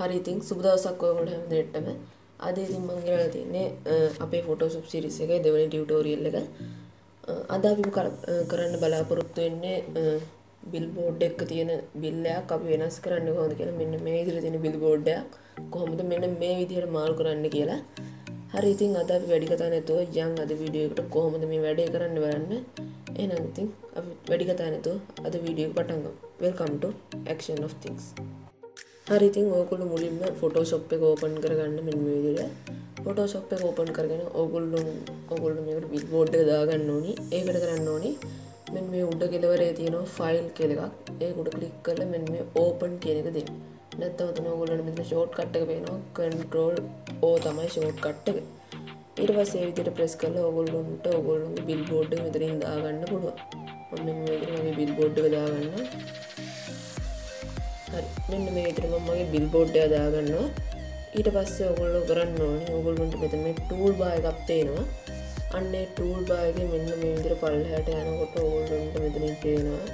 හරිඉතින් සුබදවසක් ඔයගොල්ට හැම දෙට්ටම අද ඉතින් මං ගෙනලා තින්නේ අපේ ෆොටෝසොප් සිරිස් එකේ දෙවනි ටියුටෝරියල් එක. අද අපි කරන්න බලාපොරොත්තු වෙන්නේ බිල් බෝඩ් එක්ක තියෙන බිල්ලයක් අපි වෙනස් කරන්න කොහොමද කියලා. මෙන්න මේ විදිහට තියෙන බිල් බෝඩ්ඩයක් කොහොමද මෙන්න මේ විදිහට මාරු කරන්න කියලා. හරි ඉතින් අද අපි වැඩි කතා නැතුව යන් අද වීඩියෝ එකට කොහොමද මේ වැඩේ කරන්න බලන්න. එහෙනම් ඉතින් අපි වැඩි කතා නැතුව අද වීඩියෝ එක පටන් ගමු. Welcome to action of things. හරිතින් ඕකුළු මුලින්ම ෆොටෝශොප් එක ඕපන් කරගන්න මෙන් විදිට ෆොටෝශොප් එක ඕපන් කරගෙන ඔගුල්ලු ඔගුල්ලු මේකට බිල් බෝඩ් දාගන්න ඕනි. ඒකට කරන්න ඕනි මෙන් මේ උඩ කෙලවරේ තියෙනවා ෆයිල් කෙල එකක්. ඒකුට කලික් කරල මෙන් මේ ඕපන් කියන එක දෙන්න. නැත්තව තන ඔගුලට මෙත ෂෝට් කට්ටක පේනවා. කන්ට්‍රෝල් ඕ තමයි ෂෝට් කට්ටක ඊට පස්සේ විදිට ප්‍රෙස් කරලා ඔගොල්ලුන්ට ඔගොල්ලුන්ගේ බිල් බෝඩ් මෙතරින් දාගන්න පුළුව ඔන්න මේගේ බිල් බෝඩ් දාගන්න මෙන්න මේ විතරම මගේ බිල් බෝඩ්ඩය දාගන්නවා. ඊට පස්සේ ඔගොල්ලෝ කරන්න ඕනි. ඔගොල්ලුන්ට මෙතම ටූල් බාය එකක් පේනවා. අන්නේ ටූල් බායගේ මෙන්න මේ විදිර පල්ලහට යනකොට ඔගොල්ලුන්ට මෙතනින් පේනවා.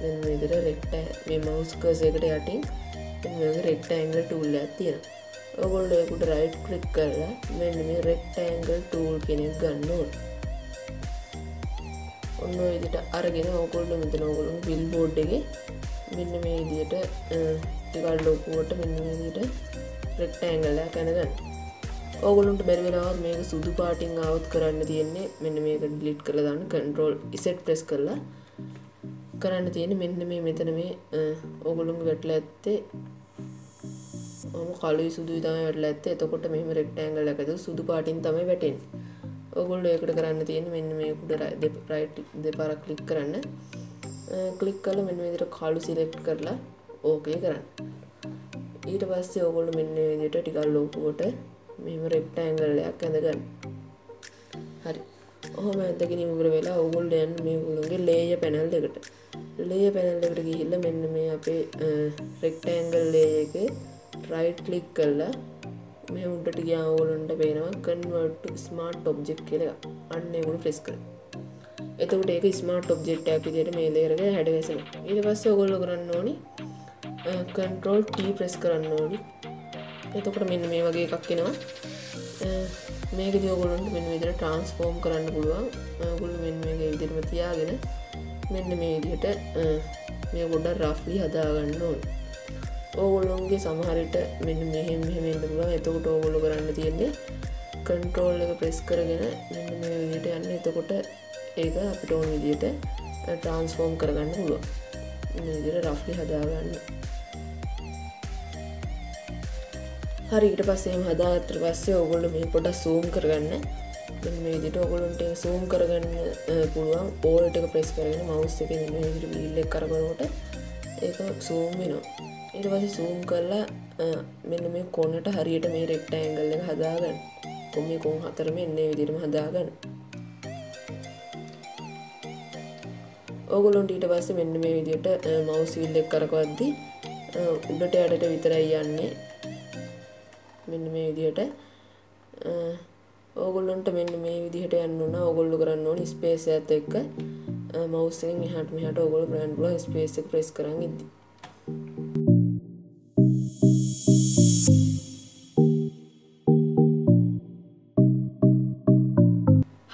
මෙන්න විදිර රෙක්ට මේ මවස්කසයකට යටින් රෙක්ට ඇංගල් ටූල් ඇතියෙන ඔගොල්ඩ එකුට රයිට් කලික් කරලා මෙන්න මේ රෙක්ට ඇංගල් ටූල් කෙනෙක් ගන්න ඕන. ඔන්න ඉදිට අරගෙන ඔකොල්ඩ මෙතන ඔගොලුම් බිල් බෝඩ්ඩගේ මෙන්න මේ විදියට ටිකල් ලොකුවට මෙන්න විදියට රෙක්ටෑංගල්ලා කැනගන්න ඕගොලුන්ට බැරිවෙලාවත් මේක සුදු පාටිං අවුත් කරන්න තියෙන්නේ මෙන්න මේක ඩිලිට් කළ දාන්න. කන්ට්‍රෝල් ඉසෙට් ප්‍රෙස් කරලා කරන්න තියෙන මෙන්න මේ මෙතන මේ ඕගොලුම් වැටල ඇත්තේ. ඔම කලු සුදු තම වැටල ඇත්තේ. එතකොට මෙම රෙක්ටෑංගල් එකද සුදු පාටින් තමයි වැටෙන් ඔගොල්ල ඒකට කරන්න තියෙන මෙන්න මේකුට රයිට් දෙපාරක් කලික් කරන්න. කලික් කල මෙන්න විදිට කලු සිලෙක්් කරලා ඕකේ කරන්න. ඊට පස්සේ ඔගොල්ල මෙන්න විදිට ටිකල් ලෝකුවට මෙම රෙක්ට ඇංගල්ලයක් ඇඳගන්න. හරි. ඔහොම ඇතගෙන ඉමර වෙලා ඔගුල් යන් මේ ගුළුන්ගේ ලේය පැනල් එකට. ලේ පැනල් එකට ගිහිල්ල මෙන්න මේ අපේ රෙක්ටඇංගල් ලේ එක රයිට් කලික් කල්ලා මේ උන්ට ගියාවලන්ට පේනවා කන්වර්ට ස්මාර්ට් ඔබ්ජෙක්් කියල අන්න ගුණු ප්‍රෙස් කර එතකට ඒක ස්මාර්ට් ඔබ්ජෙක්්ටක් විදියට මේ ලේරක හැඩවැසෙන ඉට පස්ස ඔගොල්ල කරන්න ඕනි කන්ට්‍රෝල් ටී ප්‍රෙස් කරන්න ඕනි. එතකොට මෙන්න මේ වගේ එකක් කෙනවා මේක දියගොලන්ට මෙන්න විදිර ට්‍රන්ස්ෆෝර්ම් කරන්න පුළුවන්. ගුල්ල මෙන් මේ විදිරම තියාගෙන මෙන්න මේ විදිහට මේ ගොඩ රෆ්ලි හදාගන්න ඕන. ඕගොල්ලොන්ගේ සමහරිට මෙන්න මෙහෙම මෙහෙමෙන්ට පුළුවන්. එතකොට ඕගොල්ලො කරන්න තියෙන්නේ කන්ට්‍රෝල් එක ප්‍රෙස් කරගෙන මෙන්න මේ විදිට යන්න. එතකොට ඒක අපිට ඕන විදියට ට්‍රන්ස්ෆෝර්ම් කරගන්න පුළුව විදිර රෆ්ලි හදාගන්න. හරිට පස්සේම හදාත්‍ර පස්සේ ඔගොල්ල මේ පොඩ සූම් කරගන්න. මේ දිට ඔගොලුන්ට සූම් කරගන්න පුළුවන්. ඕල්ට එක ප්‍රෙස් කරගෙන මවස් එක ඉදිරි විල්ල කරගනකොට ඒක සූම් වෙනවා. ඉට පස සූම් කරලා මෙන්න මේ කොන්නට හරියට මේ රෙක්ට ඇංගල්ල එක හදාගන්න. කොම කොන් හතරම එන්නේ විදිරම හදාගන්න. ඕගොලොන්ට ඊට පස්ස මෙන්න මේ විදියට මවසිවිල්ලෙක් කරකවද්දි උඩට යටට විතරයි යන්නේ. මෙන්න මේ විදියට ඕගොල්ලොන්ට මෙන්න මේ විදිහට යන්නන ඔගොල්ලු කරන්න ඕන ස්පේස ඇත එක්ක. මවසෙන් මෙහට මෙහට ඔගොල ප්‍රන්ඩ් ල ස්පේස ප්‍රෙස් කරන්න ඉදදි.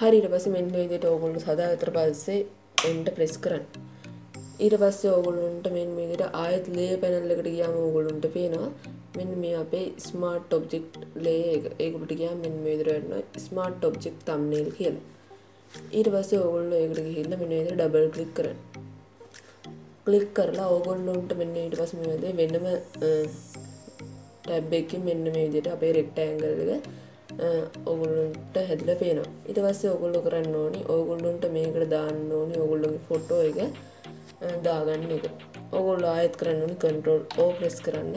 හරිට පස මෙන්න විදිට ඕගොල්ලු සදා අතර පස්සේ එන්ට ප්‍රෙස් කරන්න. ඊට පස්සේ ඔගොලුන්ට මෙන් මේකට ආයත් ලේ පැනල්ලකට ගියාම ඔගොලුන්ට පේනවා. මෙන් මේ අපේ ස්මාර්ට් ඔබ්ජෙක්් ලේ ඒකුට ගයා මෙන් මේදරන්න ස්මාර්ට් ඔබ්ජෙක්් තම්නේල් කියල. ඊට පස්සේ ඔගොල්ල ඒකට ගිහිල්ල මෙනේද ඩබල් කලික් කරන්න. කලික් කරලා ඕගොල්ලොන්ට මෙන්න ඊට පස් මේද වෙන්නම ටැබ් එකින් මෙන්න මේ විදියට අපේ රෙක්ට ඇංගල්ලක ඔගුල්ලන්ට හැදිල පේනවා ඉට පස්සේ ඔගොල්ලො කරන්න ඕනි ඕගොල්ලොන්ට මේකට දාන්න ඕනි ඔගොල්ලොගේ ෆොටෝ එක දාගන්න එක ඔගොල්ල ආයත් කරන්න ඕනි කන්ට්‍රෝල් ඕ ප්‍රෙස් කරන්න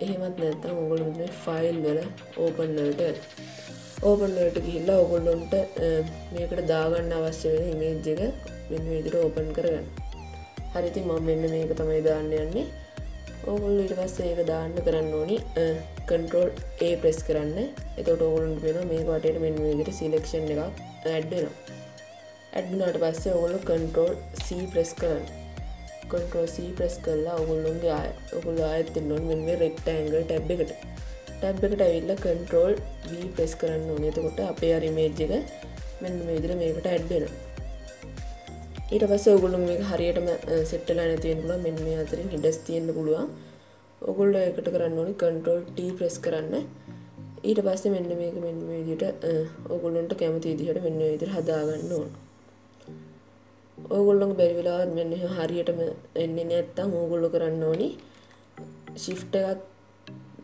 එහෙමත් නැත්තම් ඔගොල මේ ෆයිල් වල ඕපන්නට ඕපන්ලට ගිහිල්ලා ඔගොල්ලොන්ට මේකට දාගන්න අවශ්‍ය වෙන ඉමේජ් එක මෙන්න විදිට ඕපන් කරගන්න හරිති මම මෙන්න මේක තමයි දාන්න යන්නේ ඔගොල්ල ඉට පස්සේ ඒක දාන්න කරන්න ඕනි. කන්ට්‍රෝල් ඒ ප්‍රෙස් කරන්න. එතට ඔගොලුන්ට වෙන මේ වටට මෙන් විදිර සිලෙක්ෂන් එකක් ඇඩ්ඩෙනවා ඇඩ්නට පස්සේ ඔගොලු කන්ට්‍රෝල් සී ප්‍රෙස් කරන්න. කොන්ට්‍රෝල් C ප්‍රෙස් කරලා ඔගුල්ලුන්ගේ ආය ඔකුල් ආයත් නොන් මෙ මේ රෙක්ටඇංගල් ටැබ් එකට. ටැබ් එකට ඇවිල්ල කන්ට්‍රෝල් V ප්‍රෙස් කරන්න ඕනතකොට අපේ අරිමේජ් එක මෙන්න මේදිර මේකට ඇඩ්බෙන ඊට පස්ස ඔගුලුම් මේ හරියටම සෙට්ටලා නැතිවෙන පුල මෙන්න මේ අතරින් හිඩස් තියෙන්න්න පුළුවන්. ඔගුල්ල එකට කරන්න ඕනි කන්ට්‍රෝල් T ප්‍රෙස් කරන්න. ඊට පස්සේ මෙන්න මේක මෙන්න විදිට ඔගුල්ලන්ට කැමති ඉදිහට මෙන්න විදිර හදාගන්න ඕන. ඕගොල්ලොඟ බැරිවෙලා මෙන්න හරියටම එන්නේ නැත්තම් ඕගොල්ලො කරන්න ඕනි ශිෆ්ට එකත්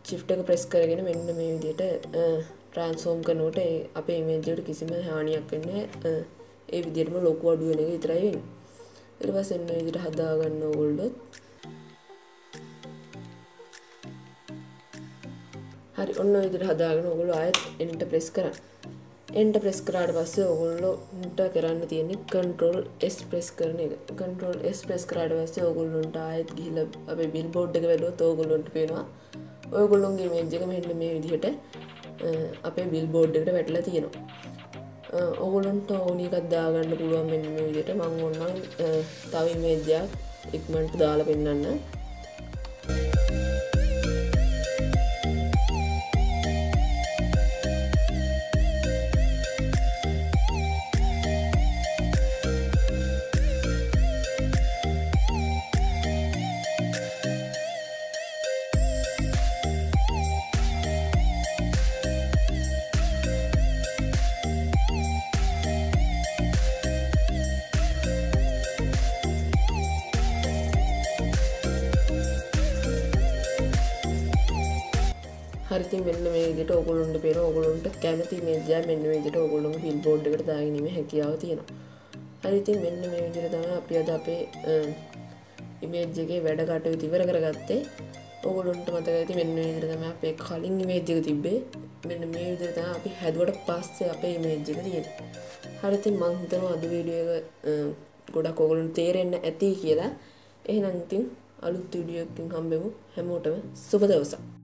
චිෆ්ට එක ප්‍රෙස් කරගෙන මෙන්න මේ විදියට ට්‍රන්ස්ෝම් කනෝට අපේ මේජයට කිසිම හානියක් වෙන්න ඒ විදිරම ලොකු අඩුවන එක විතරයිෙන් එරපස් එන්න විදිට හදාගන්න ඔගොල්ඩොත් හරි ඔන්න විදිට හදාගෙන ඔගොලු අයත් එන්ට ප්‍රෙස් කරන්න. එන්ට ප්‍රෙස් කරාට පස්සේ ඔගොල්ලොන්ට කරන්න තියෙන්නේ කන්ට්‍රෝල් S ප්‍රෙස් කරන එක. කන්ට්‍රෝල් S ප්‍රෙස් කරාට පස්සේ ඔගොල්ලොන්ට ආයත් ගිහිල අපේ බිල් බෝඩ් එක වැලුවොත් ඕගොල්ලොන්ට පේනවා. ඔයගොල්ලොන්ගේ මේජ් එක මෙන්න මේ විදිහට අපේ බිල් බෝඩ් එකට වැටලා තියෙනවා. ඔගොලන්ට ඕනිකත් දාගන්න පුළුවන් මෙන්න මේ විදිහට මං ඔන්නම් තව ඉමේජ්ජයක් ඉක්මන්ට දාලා පෙන්න්න හරිති මෙන්න මේ විදිට ඔගොලුන්ට පේන ඔගොලුන්ට කැමති මේජා මෙන්න විදිට ඔගොලුන් හිල් බෝඩ් එකට දාගනීම හැකියාව තියෙනවා. හරිති මෙන්න මේ විදිර තම අපි අද අපේ ඉමේජ්ජගේ වැඩ කටයු තිවර කරගත්තේ. ඔගොලුන්ට මතක ඇති මෙන්න විදිරතම අපේ කලින් ඉමේජ්ජක තිබ්බේ. මෙන්න මේ විදිරත අපි හැදුවට පස්සේ අපේ ඉමේජ්ජක තියෙන හරිති මංහිතන අද වීඩියක ගොඩක් ඔගොලුන් තේරෙන්න ඇති කියලා. එහෙනන්තින් අලුත් විඩියෝකින් හම්බෙමු. හැමෝටම සුබ දවසක්.